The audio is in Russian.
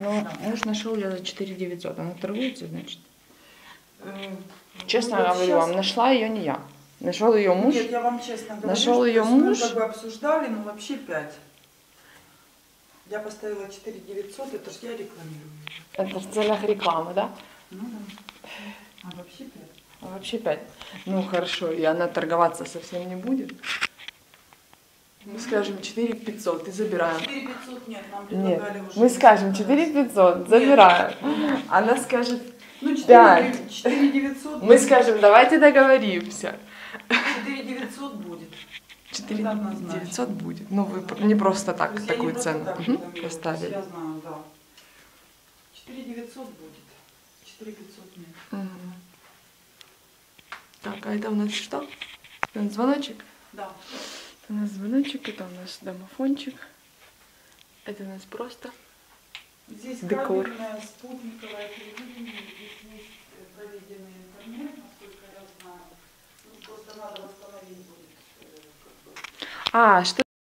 Ну, муж нашел ее за 4 900. Она торгуется, значит. Честно вот говорю щас- вам, нашла ее не я. Нашел ее муж. Нет, я вам честно говорю, Нашел то есть мы муж. как бы обсуждали, ну вообще 5. Я поставила 4 900, это ж я рекламирую. Это в целях рекламы, да? Ну да. А вообще 5. А вообще 5. Ну хорошо, и она торговаться совсем не будет. Мы скажем 4 500 и забираем. 4 500 нет, нам Нет, предлагали уже. мы скажем 4 500, забираем. Она скажет, Ну 4, Пять. 4 900. мы скажем, давайте договоримся. 4 900 будет. 4 Это однозначно. 900 будет. Ну вы не просто То так не такую цену так то есть поставили. Я знаю, да. 4 900 будет. 4 500 нет. Мгм. Так, а это у нас что? Звоночек? Да. Это у нас звоночек, это у нас домофончик. Это у нас просто. Здесь Декор. спутниковое телевидение, здесь есть э, проведенный интернет, насколько я знаю. Ну, просто надо восстановить будет. э. А, что